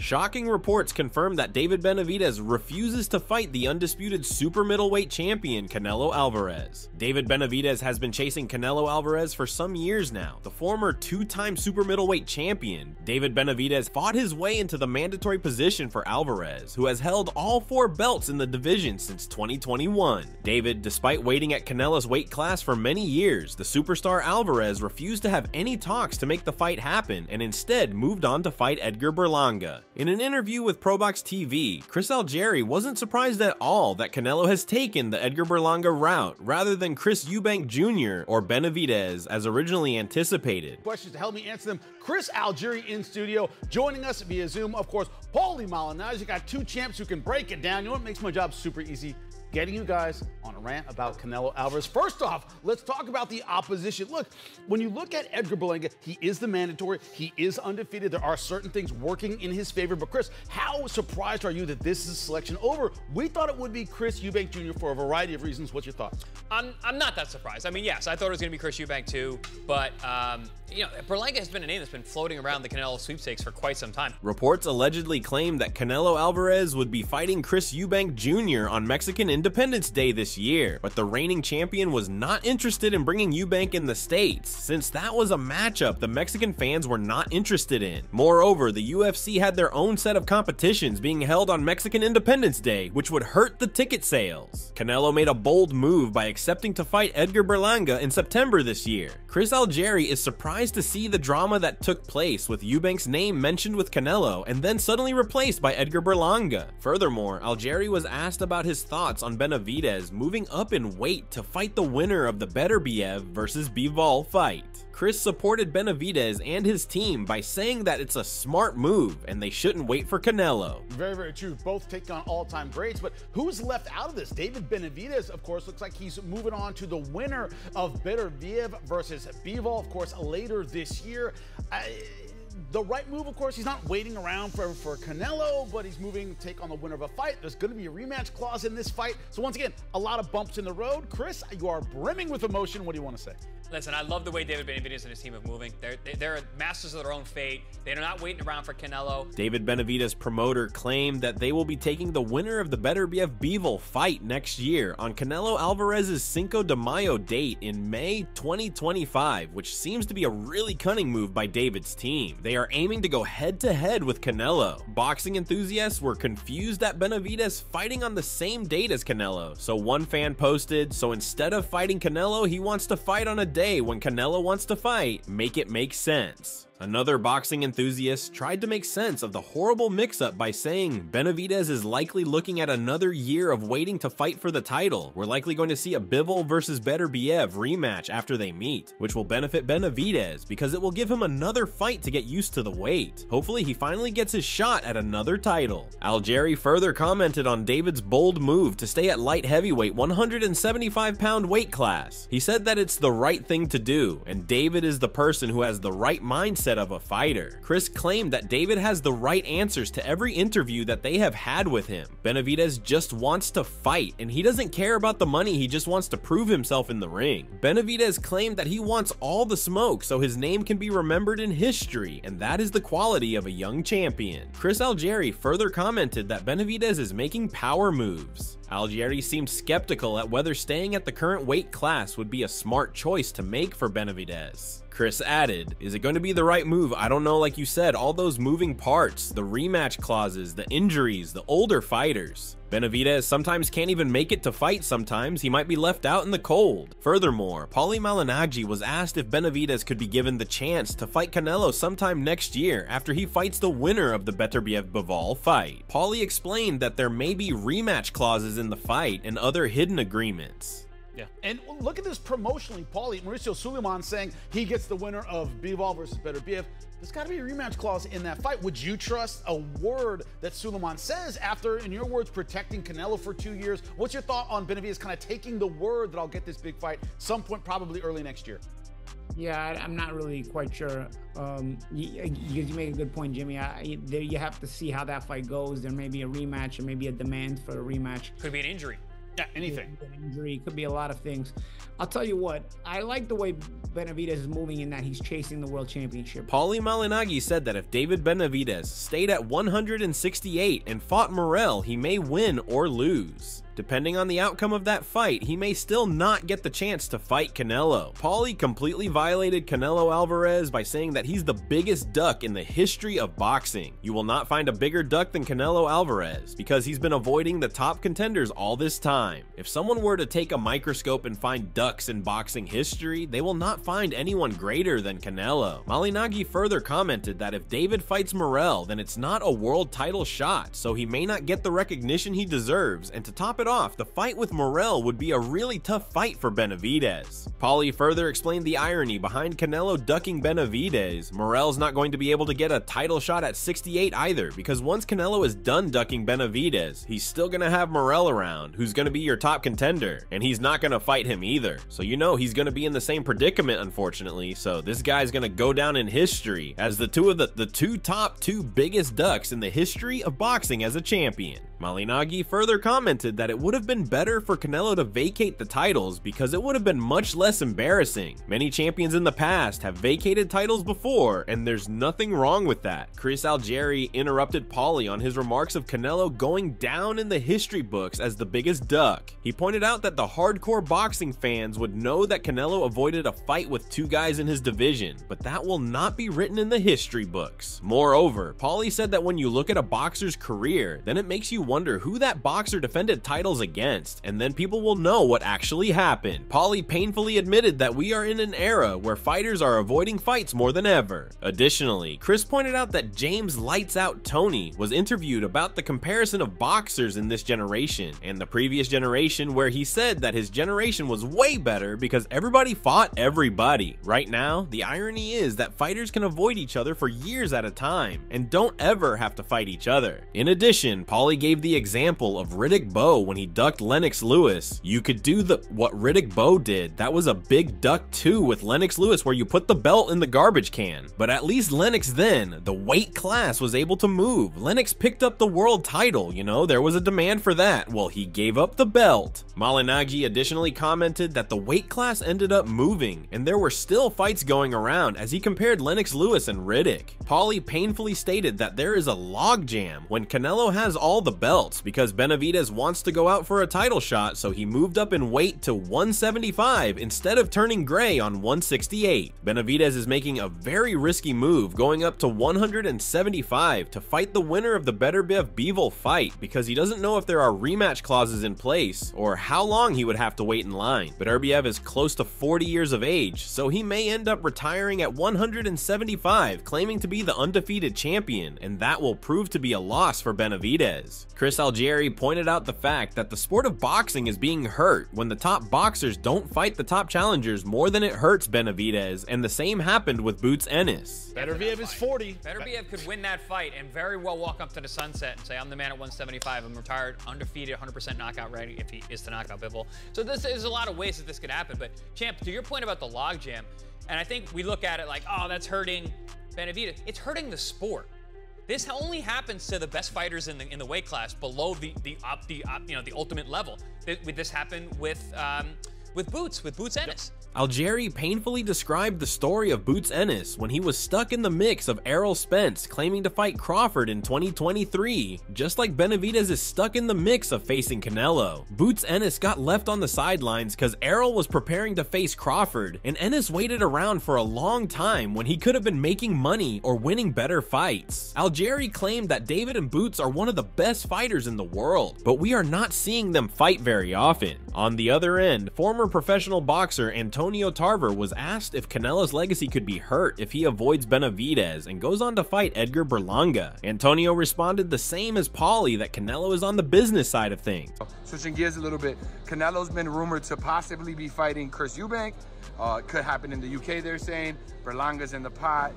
Shocking reports confirm that David Benavidez refuses to fight the undisputed super middleweight champion Canelo Alvarez. David Benavidez has been chasing Canelo Alvarez for some years now. The former two-time super middleweight champion, David Benavidez fought his way into the mandatory position for Alvarez, who has held all four belts in the division since 2021. David, despite waiting at Canelo's weight class for many years, the superstar Alvarez refused to have any talks to make the fight happen and instead moved on to fight Edgar Berlanga. In an interview with Probox TV, Chris Algieri wasn't surprised at all that Canelo has taken the Edgar Berlanga route rather than Chris Eubank Jr. or Benavidez as originally anticipated. Questions to help me answer them. Chris Algieri in studio, joining us via Zoom. Of course, Paulie Malignaggi. You got two champs who can break it down. You know what makes my job super easy? Getting you guys on a rant about Canelo Alvarez. First off, let's talk about the opposition. Look, when you look at Edgar Berlanga, he is the mandatory. He is undefeated. There are certain things working in his favor. But Chris, how surprised are you that this is selection over? We thought it would be Chris Eubank Jr. for a variety of reasons. What's your thoughts? I'm, I'm not that surprised. I mean, yes, I thought it was going to be Chris Eubank too, but um, you know, Berlanga has been a name that's been floating around the Canelo sweepstakes for quite some time. Reports allegedly claim that Canelo Alvarez would be fighting Chris Eubank Jr. on Mexican Independence Day this year, but the reigning champion was not interested in bringing Eubank in the States, since that was a matchup the Mexican fans were not interested in. Moreover, the UFC had their own set of competitions being held on Mexican Independence Day, which would hurt the ticket sales. Canelo made a bold move by accepting to fight Edgar Berlanga in September this year. Chris Algieri is surprised to see the drama that took place with Eubank's name mentioned with Canelo and then suddenly replaced by Edgar Berlanga. Furthermore, Algieri was asked about his thoughts on Benavidez moving up in weight to fight the winner of the Artur Beterbiev versus Bivol fight. Chris supported Benavidez and his team by saying that it's a smart move and they shouldn't wait for Canelo. Very, very true. Both take on all-time greats, but who's left out of this? David Benavidez, of course, looks like he's moving on to the winner of Artur Beterbiev versus Bivol, of course, later this year. I, the right move, of course, he's not waiting around for, for Canelo, but he's moving to take on the winner of a fight. There's going to be a rematch clause in this fight. So once again, a lot of bumps in the road. Chris, you are brimming with emotion. What do you want to say? Listen, I love the way David Benavidez and his team are moving. They're, they're masters of their own fate. They're not waiting around for Canelo. David Benavidez' promoter claimed that they will be taking the winner of the Beterbiev Bivol fight next year on Canelo Alvarez's Cinco de Mayo date in May 2025, which seems to be a really cunning move by David's team. They are aiming to go head to head with Canelo. Boxing enthusiasts were confused at Benavidez fighting on the same date as Canelo, so one fan posted, so instead of fighting Canelo, he wants to fight on a day when Canelo wants to fight, make it make sense. Another boxing enthusiast tried to make sense of the horrible mix-up by saying Benavidez is likely looking at another year of waiting to fight for the title. We're likely going to see a Bivol versus Beterbiev rematch after they meet, which will benefit Benavidez because it will give him another fight to get used to the weight. Hopefully he finally gets his shot at another title. Algieri further commented on David's bold move to stay at light heavyweight 175 pound weight class. He said that it's the right thing to do, and David is the person who has the right mindset mindset of a fighter. Chris claimed that David has the right answers to every interview that they have had with him. Benavidez just wants to fight, and he doesn't care about the money, he just wants to prove himself in the ring. Benavidez claimed that he wants all the smoke so his name can be remembered in history, and that is the quality of a young champion. Chris Algieri further commented that Benavidez is making power moves. Algieri seemed skeptical at whether staying at the current weight class would be a smart choice to make for Benavidez. Chris added, Is it going to be the right move? I don't know, like you said, all those moving parts, the rematch clauses, the injuries, the older fighters. Benavidez sometimes can't even make it to fight sometimes, he might be left out in the cold. Furthermore, Paulie Malignaggi was asked if Benavidez could be given the chance to fight Canelo sometime next year after he fights the winner of the Beterbiev Bivol fight. Paulie explained that there may be rematch clauses in the fight and other hidden agreements. Yeah. And look at this promotionally, Paulie. Mauricio Sulaiman saying he gets the winner of Bivol versus Beterbiev. There's got to be a rematch clause in that fight. Would you trust a word that Sulaiman says after, in your words, protecting Canelo for two years? What's your thought on Benavidez kind of taking the word that I'll get this big fight some point, probably early next year? Yeah, I, am not really quite sure. Um, you, you, you made a good point, Jimmy. I, there, you have to see how that fight goes. There may be a rematch, or maybe a demand for a rematch. Could be an injury. Yeah, anything. An injury could be a lot of things. I'll tell you what, I like the way Benavidez is moving in that he's chasing the world championship. Paulie Malignaggi said that if David Benavidez stayed at 168 and fought Morrell, he may win or lose. Depending on the outcome of that fight, he may still not get the chance to fight Canelo. Paulie completely violated Canelo Alvarez by saying that he's the biggest duck in the history of boxing. You will not find a bigger duck than Canelo Alvarez because he's been avoiding the top contenders all this time. If someone were to take a microscope and find ducks in boxing history, they will not find anyone greater than Canelo. Malignaggi further commented that if David fights Morrell, then it's not a world title shot, so he may not get the recognition he deserves, and to top it off, the fight with Morrell would be a really tough fight for Benavidez. Paulie further explained the irony behind Canelo ducking Benavidez. Morrell's not going to be able to get a title shot at 68 either, because once Canelo is done ducking Benavidez, he's still gonna have Morrell around, who's gonna be your top contender, and he's not gonna fight him either. So you know he's gonna be in the same predicament, unfortunately. So this guy's gonna go down in history as the two of the, the two top two biggest ducks in the history of boxing as a champion. Malignaggi further commented that it would have been better for Canelo to vacate the titles because it would have been much less embarrassing. Many champions in the past have vacated titles before, and there's nothing wrong with that. Chris Algieri interrupted Paulie on his remarks of Canelo going down in the history books as the biggest duck. He pointed out that the hardcore boxing fans would know that Canelo avoided a fight with two guys in his division, but that will not be written in the history books. Moreover, Paulie said that when you look at a boxer's career, then it makes you wonder who that boxer defended titles against, and then people will know what actually happened. Paulie painfully admitted that we are in an era where fighters are avoiding fights more than ever. Additionally, Chris pointed out that James Lights Out Toney was interviewed about the comparison of boxers in this generation and the previous generation, where he said that his generation was way better because everybody fought everybody. Right now, the irony is that fighters can avoid each other for years at a time and don't ever have to fight each other. In addition, Paulie gave the example of Riddick Bowe when he ducked Lennox Lewis. You could do the what Riddick Bowe did. That was a big duck too with Lennox Lewis where you put the belt in the garbage can. But at least Lennox then, the weight class was able to move. Lennox picked up the world title, you know, there was a demand for that. Well, he gave up the belt. Malignaggi additionally commented that the weight class ended up moving and there were still fights going around as he compared Lennox Lewis and Riddick. Paulie painfully stated that there is a logjam when Canelo has all the belts because Benavidez wants to go out for a title shot, so he moved up in weight to 175 instead of turning gray on 168. Benavidez is making a very risky move going up to 175 to fight the winner of the Artur Beterbiev Bivol fight because he doesn't know if there are rematch clauses in place or how long he would have to wait in line. Beterbiev is close to 40 years of age, so he may end up retiring at 175, claiming to be the undefeated champion, and that will prove to be a loss for Benavidez. Chris Algieri pointed out the fact that the sport of boxing is being hurt when the top boxers don't fight the top challengers more than it hurts Benavidez, and the same happened with Boots Ennis. Artur Beterbiev is 40. Artur Beterbiev could win that fight and very well walk up to the sunset and say, I'm the man at 175. I'm retired, undefeated, 100% knockout ready if he is to knock out Bivol. So this is a lot of ways that this could happen. But Champ, to your point about the logjam, and I think we look at it like, oh, that's hurting Benavidez. It's hurting the sport. This only happens to the best fighters in the in the weight class below the the up the up, you know the ultimate level. This happened with um, with Boots with Boots Ennis. Algieri painfully described the story of Boots Ennis when he was stuck in the mix of Errol Spence claiming to fight Crawford in 2023, just like Benavidez is stuck in the mix of facing Canelo. Boots Ennis got left on the sidelines because Errol was preparing to face Crawford, and Ennis waited around for a long time when he could have been making money or winning better fights. Algieri claimed that David and Boots are one of the best fighters in the world, but we are not seeing them fight very often. On the other end, former professional boxer Antonio Tarver was asked if Canelo's legacy could be hurt if he avoids Benavidez and goes on to fight Edgar Berlanga. Antonio responded the same as Paulie that Canelo is on the business side of things. Switching gears a little bit, Canelo's been rumored to possibly be fighting Chris Eubank. Uh, could happen in the UK, they're saying. Berlanga's in the pot.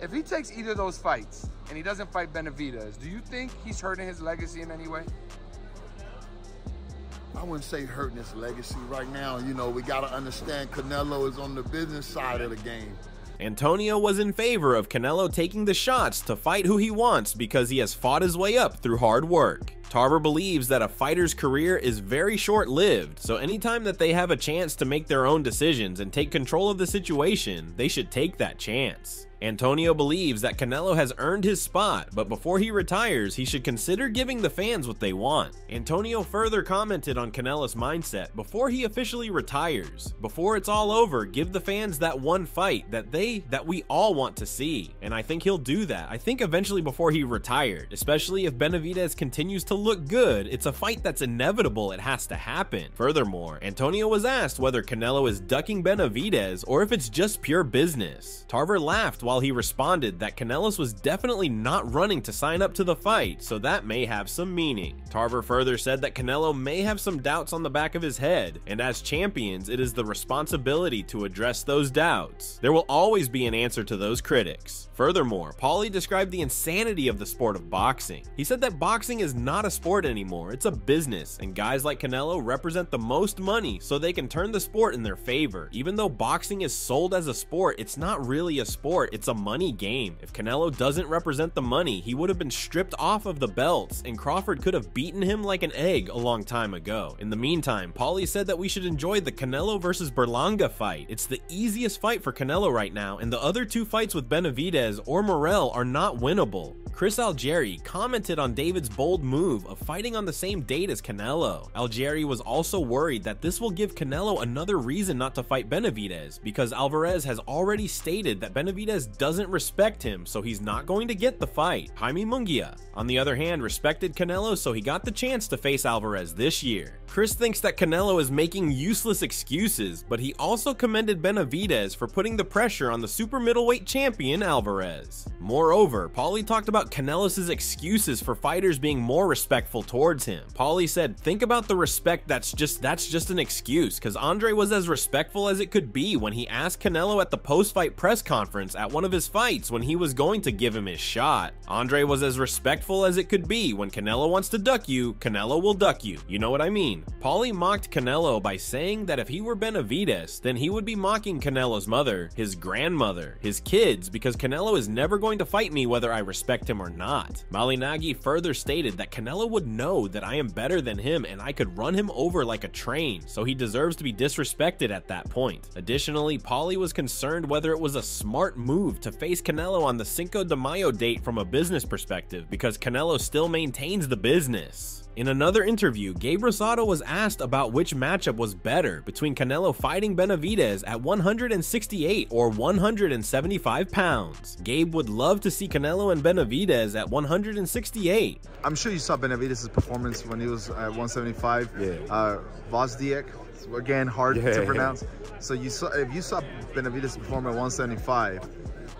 If he takes either of those fights and he doesn't fight Benavidez, do you think he's hurting his legacy in any way? I wouldn't say hurting his legacy right now. You know, we got to understand Canelo is on the business side of the game. Antonio was in favor of Canelo taking the shots to fight who he wants because he has fought his way up through hard work. Tarver believes that a fighter's career is very short-lived, so anytime that they have a chance to make their own decisions and take control of the situation, they should take that chance. Antonio believes that Canelo has earned his spot, but before he retires, he should consider giving the fans what they want. Antonio further commented on Canelo's mindset before he officially retires. Before it's all over, give the fans that one fight that they, that we all want to see. And I think he'll do that. I think eventually before he retired, especially if Benavidez continues to look good, it's a fight that's inevitable, it has to happen. Furthermore, Antonio was asked whether Canelo is ducking Benavidez or if it's just pure business. Tarver laughed while he responded that Canelos was definitely not running to sign up to the fight, so that may have some meaning. Tarver further said that Canelo may have some doubts on the back of his head, and as champions, it is the responsibility to address those doubts. There will always be an answer to those critics. Furthermore, Paulie described the insanity of the sport of boxing. He said that boxing is not a sport anymore, it's a business, and guys like Canelo represent the most money so they can turn the sport in their favor. Even though boxing is sold as a sport, it's not really a sport, it's a money game. If Canelo doesn't represent the money, he would have been stripped off of the belts, and Crawford could have beaten him like an egg a long time ago. In the meantime, Paulie said that we should enjoy the Canelo versus Berlanga fight. It's the easiest fight for Canelo right now, and the other two fights with Benavidez or Morrell are not winnable. Chris Algieri commented on David's bold move of fighting on the same date as Canelo. Algieri was also worried that this will give Canelo another reason not to fight Benavidez because Alvarez has already stated that Benavidez doesn't respect him, so he's not going to get the fight. Jaime Munguia, on the other hand, respected Canelo, so he got the chance to face Alvarez this year. Chris thinks that Canelo is making useless excuses, but he also commended Benavidez for putting the pressure on the super middleweight champion Alvarez. Moreover, Paulie talked about Canelos' excuses for fighters being more respectful towards him. Paulie said, think about the respect that's just that's just an excuse, cause Andre was as respectful as it could be when he asked Canelo at the post-fight press conference at one of his fights when he was going to give him his shot. Andre was as respectful as it could be when Canelo wants to duck you, Canelo will duck you. You know what I mean? Paulie mocked Canelo by saying that if he were Benavidez, then he would be mocking Canelo's mother, his grandmother, his kids, because Canelo is never going to fight me whether I respect him or not. Malignaggi further stated that Canelo would know that I am better than him and I could run him over like a train, so he deserves to be disrespected at that point. Additionally, Paulie was concerned whether it was a smart move to face Canelo on the Cinco de Mayo date from a business perspective, because Canelo still maintains the business. In another interview, Gabe Rosado was asked about which matchup was better between Canelo fighting Benavidez at 168 or 175 pounds. Gabe would love to see Canelo and Benavidez at 168. I'm sure you saw Benavidez' performance when he was at 175. Yeah. Uh, Gvozdyk, again, hard Yeah. to pronounce. So you saw if you saw Benavidez perform at 175,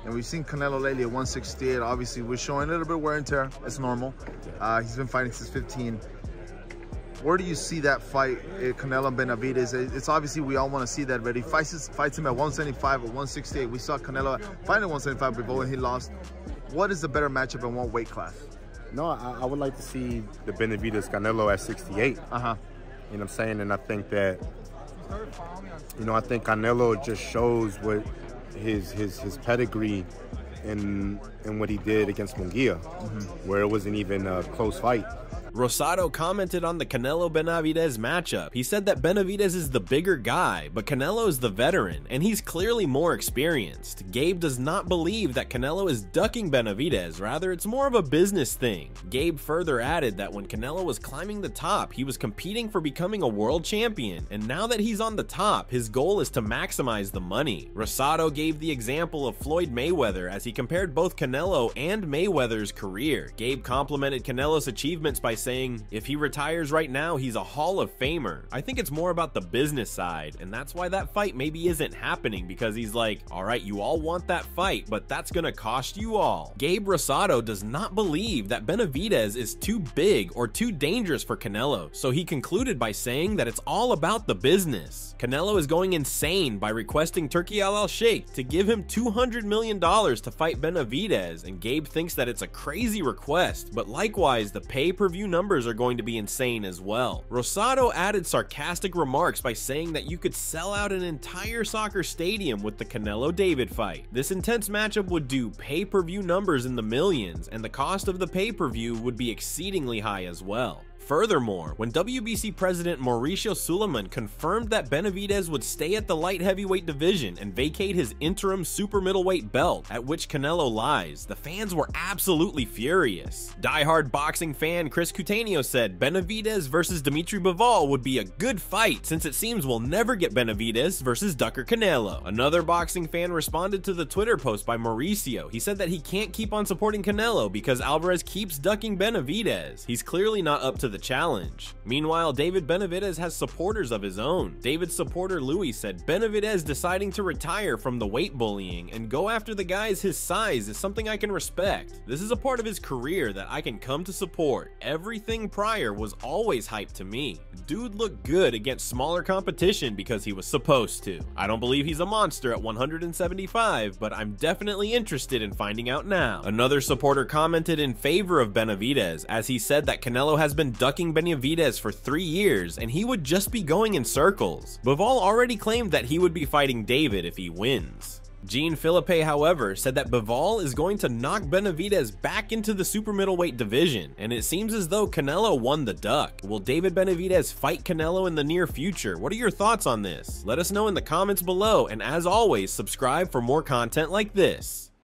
and we've seen Canelo lately at 168. Obviously, we're showing a little bit of wear and tear. It's normal. Uh, he's been fighting since 15. Where do you see that fight, eh, Canelo and Benavidez? It's obviously we all want to see that, but he fights fights him at 175 or 168. We saw Canelo fight at 175 before and he lost. What is the better matchup in one weight class? No, I, I would like to see the Benavidez Canelo at 68. Uh huh. You know what I'm saying? And I think that, you know, I think Canelo just shows what his his his pedigree in in what he did against Munguia, mm-hmm. where it wasn't even a close fight. Rosado commented on the Canelo Benavidez matchup. He said that Benavidez is the bigger guy, but Canelo is the veteran, and he's clearly more experienced. Gabe does not believe that Canelo is ducking Benavidez, rather, it's more of a business thing. Gabe further added that when Canelo was climbing the top, he was competing for becoming a world champion, and now that he's on the top, his goal is to maximize the money. Rosado gave the example of Floyd Mayweather as he compared both Canelo and Mayweather's career. Gabe complimented Canelo's achievements by saying, if he retires right now, he's a Hall of Famer. I think it's more about the business side, and that's why that fight maybe isn't happening because he's like, all right, you all want that fight, but that's gonna cost you all. Gabe Rosado does not believe that Benavidez is too big or too dangerous for Canelo, so he concluded by saying that it's all about the business. Canelo is going insane by requesting Turki Al Al Sheikh to give him $200 million to fight Benavidez, and Gabe thinks that it's a crazy request, but likewise, the pay per view numbers are going to be insane as well. Rosado added sarcastic remarks by saying that you could sell out an entire soccer stadium with the Canelo David fight. This intense matchup would do pay-per-view numbers in the millions, and the cost of the pay-per-view would be exceedingly high as well. Furthermore, when WBC president Mauricio Sulaimán confirmed that Benavidez would stay at the light heavyweight division and vacate his interim super middleweight belt at which Canelo lies, the fans were absolutely furious. Die-hard boxing fan Chris Coutinho said Benavidez versus Dimitri Bivol would be a good fight since it seems we'll never get Benavidez versus Ducker Canelo. Another boxing fan responded to the Twitter post by Mauricio. He said that he can't keep on supporting Canelo because Alvarez keeps ducking Benavidez. He's clearly not up to the challenge. Meanwhile, David Benavidez has supporters of his own. David's supporter Louis said Benavidez deciding to retire from the weight bullying and go after the guys his size is something I can respect. This is a part of his career that I can come to support. Everything prior was always hyped to me. Dude looked good against smaller competition because he was supposed to. I don't believe he's a monster at 175, but I'm definitely interested in finding out now. Another supporter commented in favor of Benavidez as he said that Canelo has been ducking Benavidez for three years, and he would just be going in circles. Bivol already claimed that he would be fighting David if he wins. Jean Philippe, however, said that Bivol is going to knock Benavidez back into the super middleweight division, and it seems as though Canelo won the duck. Will David Benavidez fight Canelo in the near future? What are your thoughts on this? Let us know in the comments below, and as always, subscribe for more content like this.